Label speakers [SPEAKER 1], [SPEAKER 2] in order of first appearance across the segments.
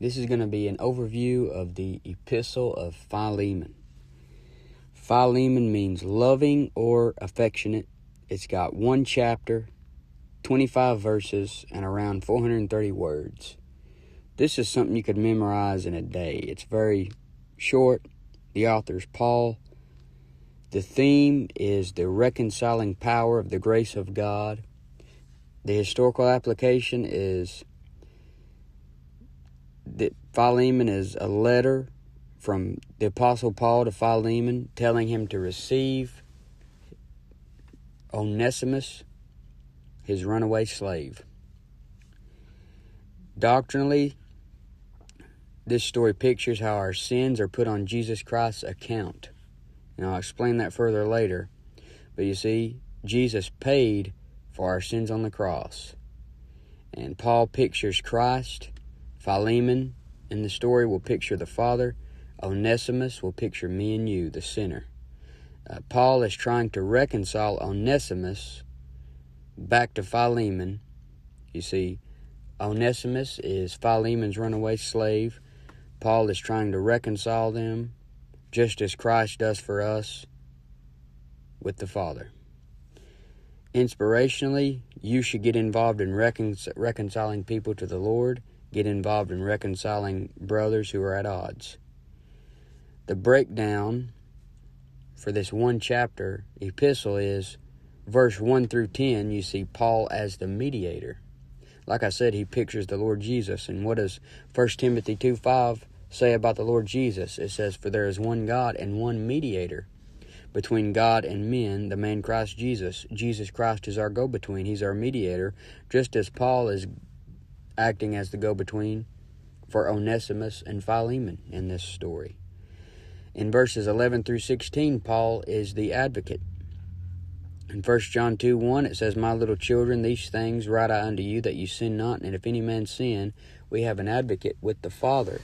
[SPEAKER 1] This is going to be an overview of the Epistle of Philemon. Philemon means loving or affectionate. It's got one chapter, 25 verses, and around 430 words. This is something you could memorize in a day. It's very short. The author's Paul. The theme is the reconciling power of the grace of God. The historical application is that Philemon is a letter from the Apostle Paul to Philemon telling him to receive Onesimus, his runaway slave. Doctrinally, this story pictures how our sins are put on Jesus Christ's account. And I'll explain that further later. But you see, Jesus paid for our sins on the cross. And Paul pictures Christ. Philemon in the story will picture the Father. Onesimus will picture me and you, the sinner. Uh, Paul is trying to reconcile Onesimus back to Philemon. You see, Onesimus is Philemon's runaway slave. Paul is trying to reconcile them just as Christ does for us with the Father. Inspirationally, you should get involved in recon- reconciling people to the Lord, get involved in reconciling brothers who are at odds. The breakdown for this one chapter epistle is verse 1 through 10, you see Paul as the mediator. Like I said, he pictures the Lord Jesus. And what does 1 Timothy 2 5 say about the Lord Jesus? It says, For there is one God and one mediator between God and men, the man Christ Jesus. Jesus Christ is our go between, He's our mediator, just as Paul is acting as the go between for Onesimus and Philemon in this story. In verses 11 through 16, Paul is the advocate. In 1 John 2 1, it says, My little children, these things write I unto you, that you sin not. And if any man sin, we have an advocate with the Father,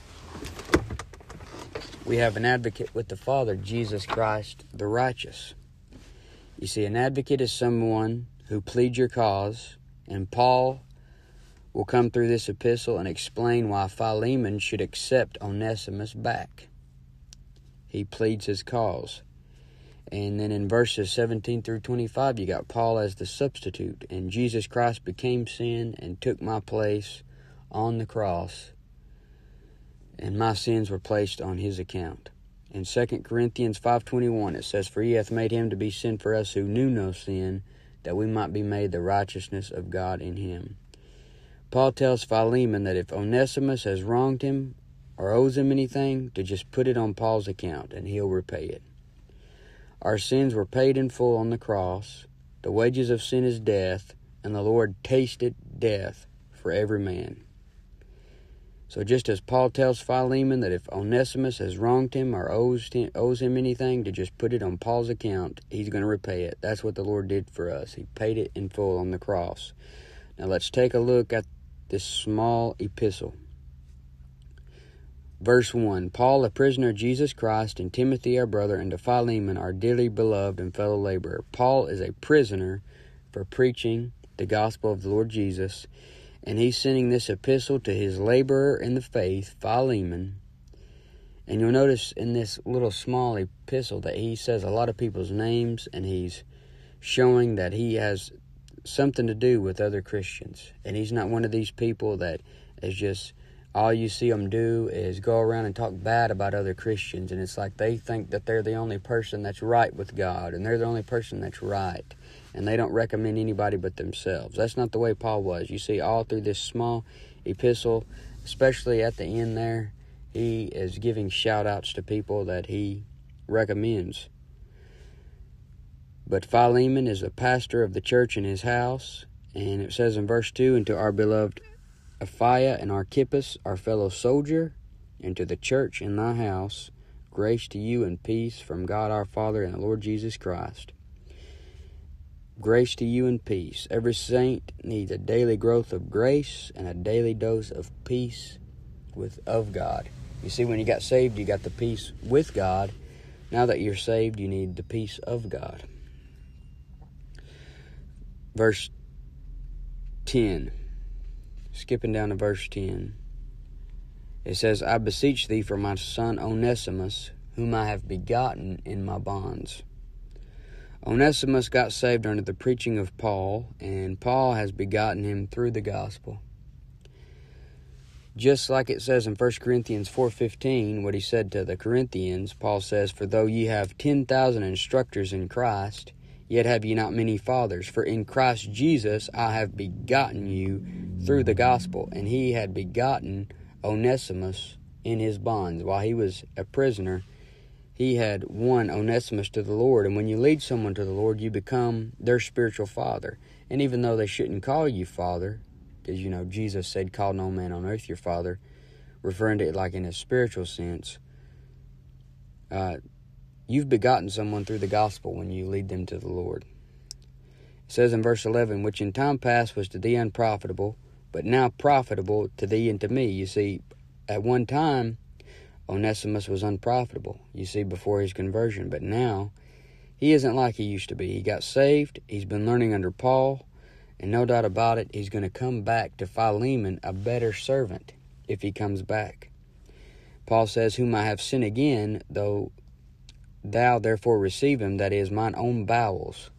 [SPEAKER 1] we have an advocate with the Father, Jesus Christ the righteous. You see, an advocate is someone who pleads your cause, and Paul will come through this epistle and explain why Philemon should accept Onesimus back. He pleads his cause. And then in verses 17 through 25, you got Paul as the substitute, and Jesus Christ became sin and took my place on the cross and my sins were placed on his account. In 2 Corinthians 5:21 it says for he hath made him to be sin for us who knew no sin that we might be made the righteousness of God in him. Paul tells Philemon that if Onesimus has wronged him or owes him anything to just put it on Paul's account and he'll repay it. Our sins were paid in full on the cross. The wages of sin is death, and the Lord tasted death for every man. So just as Paul tells Philemon that if Onesimus has wronged him or owes him, owes him anything, to just put it on Paul's account, he's going to repay it. That's what the Lord did for us. He paid it in full on the cross. Now let's take a look at this small epistle. Verse 1 Paul, a prisoner of Jesus Christ, and Timothy, our brother, and to Philemon, our dearly beloved and fellow laborer. Paul is a prisoner for preaching the gospel of the Lord Jesus and he's sending this epistle to his laborer in the faith, Philemon. And you'll notice in this little small epistle that he says a lot of people's names and he's showing that he has something to do with other Christians. And he's not one of these people that is just all you see them do is go around and talk bad about other Christians. And it's like they think that they're the only person that's right with God and they're the only person that's right and they don't recommend anybody but themselves. That's not the way Paul was. You see, all through this small epistle, especially at the end there, he is giving shout outs to people that he recommends. But Philemon is a pastor of the church in his house, and it says in verse 2 And to our beloved Apphia and Archippus, our fellow soldier, and to the church in thy house, grace to you and peace from God our Father and the Lord Jesus Christ. Grace to you and peace. Every saint needs a daily growth of grace and a daily dose of peace with of God. You see, when you got saved, you got the peace with God. Now that you're saved, you need the peace of God. Verse 10. Skipping down to verse 10. It says, I beseech thee for my son Onesimus, whom I have begotten in my bonds. Onesimus got saved under the preaching of Paul, and Paul has begotten him through the gospel. Just like it says in 1 Corinthians 4:15, what he said to the Corinthians, Paul says, "For though ye have 10,000 instructors in Christ, yet have ye not many fathers, for in Christ Jesus I have begotten you through the gospel." And he had begotten Onesimus in his bonds while he was a prisoner. He had won Onesimus to the Lord, and when you lead someone to the Lord, you become their spiritual father. And even though they shouldn't call you father, because you know Jesus said, "Call no man on earth your father," referring to it like in a spiritual sense. Uh, you've begotten someone through the gospel when you lead them to the Lord. It says in verse 11, which in time past was to thee unprofitable, but now profitable to thee and to me. You see, at one time, Onesimus was unprofitable, you see, before his conversion, but now he isn't like he used to be. He got saved, he's been learning under Paul, and no doubt about it, he's going to come back to Philemon a better servant if he comes back. Paul says, Whom I have sent again, though thou therefore receive him, that is, mine own bowels.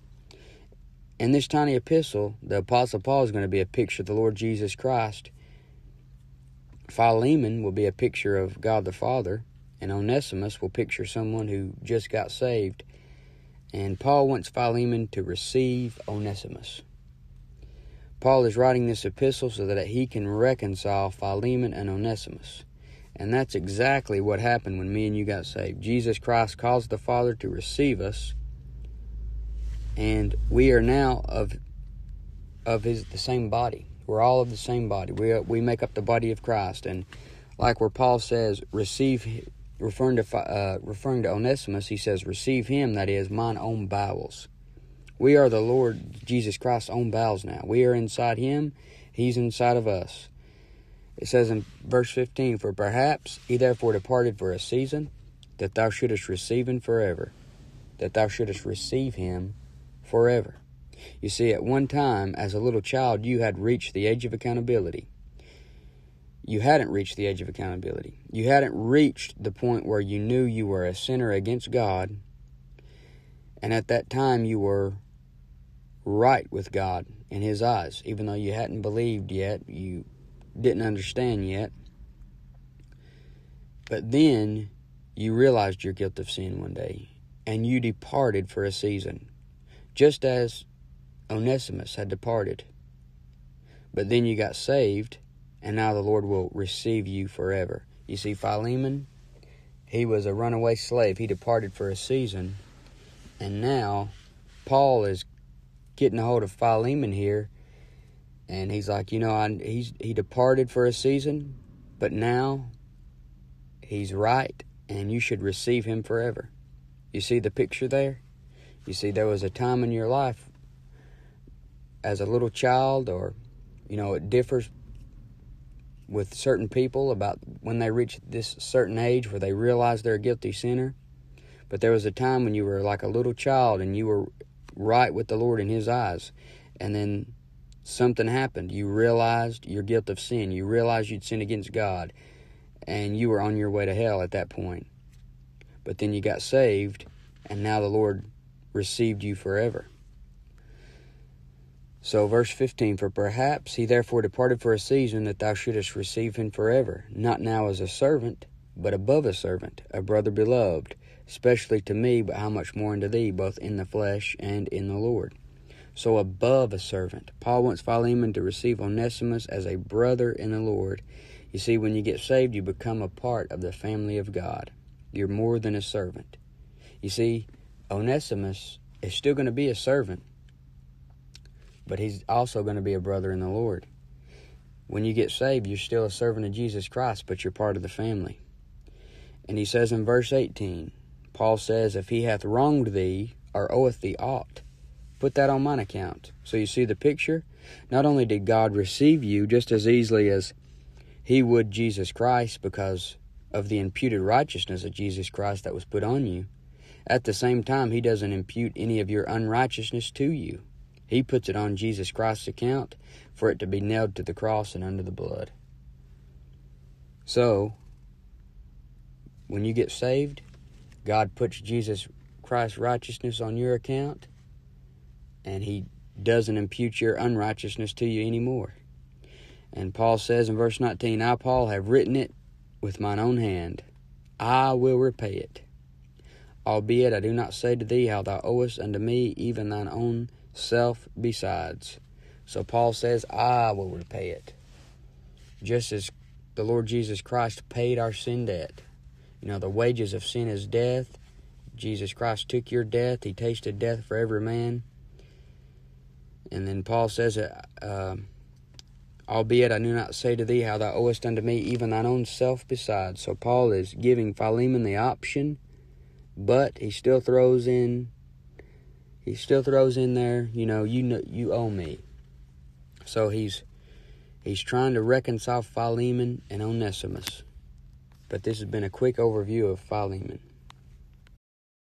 [SPEAKER 1] In this tiny epistle, the Apostle Paul is going to be a picture of the Lord Jesus Christ. Philemon will be a picture of God the Father, and Onesimus will picture someone who just got saved. And Paul wants Philemon to receive Onesimus. Paul is writing this epistle so that he can reconcile Philemon and Onesimus. And that's exactly what happened when me and you got saved. Jesus Christ caused the Father to receive us, and we are now of of his the same body. We're all of the same body. We we make up the body of Christ, and like where Paul says, receive, referring to uh, referring to Onesimus, he says, receive him that is mine own bowels. We are the Lord Jesus Christ's own bowels now. We are inside him, he's inside of us. It says in verse 15, For perhaps he therefore departed for a season, that thou shouldest receive him forever, that thou shouldest receive him forever. You see, at one time, as a little child, you had reached the age of accountability. You hadn't reached the age of accountability. You hadn't reached the point where you knew you were a sinner against God, and at that time you were right with God in His eyes, even though you hadn't believed yet, you didn't understand yet. But then you realized your guilt of sin one day, and you departed for a season, just as Onesimus had departed. But then you got saved, and now the Lord will receive you forever. You see, Philemon, he was a runaway slave. He departed for a season, and now Paul is getting a hold of Philemon here, and he's like, you know, I, he's he departed for a season, but now he's right, and you should receive him forever. You see the picture there? You see, there was a time in your life as a little child, or, you know, it differs with certain people about when they reach this certain age where they realize they're a guilty sinner. But there was a time when you were like a little child and you were right with the Lord in His eyes. And then something happened. You realized your guilt of sin. You realized you'd sinned against God. And you were on your way to hell at that point. But then you got saved, and now the Lord received you forever. So, verse 15 For perhaps he therefore departed for a season that thou shouldest receive him forever, not now as a servant, but above a servant, a brother beloved especially to me, but how much more unto thee, both in the flesh and in the Lord. So above a servant. Paul wants Philemon to receive Onesimus as a brother in the Lord. You see, when you get saved, you become a part of the family of God. You're more than a servant. You see, Onesimus is still going to be a servant, but he's also going to be a brother in the Lord. When you get saved, you're still a servant of Jesus Christ, but you're part of the family. And he says in verse 18, Paul says, If he hath wronged thee, or oweth thee aught, put that on mine account. So you see the picture? Not only did God receive you just as easily as he would Jesus Christ because of the imputed righteousness of Jesus Christ that was put on you, at the same time, he doesn't impute any of your unrighteousness to you. He puts it on Jesus Christ's account for it to be nailed to the cross and under the blood. So, when you get saved, God puts Jesus Christ's righteousness on your account, and He doesn't impute your unrighteousness to you anymore. And Paul says in verse 19, I, Paul, have written it with mine own hand. I will repay it. Albeit I do not say to thee how thou owest unto me, even thine own self besides. So Paul says, I will repay it. Just as the Lord Jesus Christ paid our sin debt. You know, the wages of sin is death. Jesus Christ took your death. He tasted death for every man. And then Paul says, uh, Albeit I do not say to thee how thou owest unto me, even thine own self besides. So Paul is giving Philemon the option, but he still throws in he still throws in there, you know, you know you owe me. So he's he's trying to reconcile Philemon and Onesimus. But this has been a quick overview of Philemon.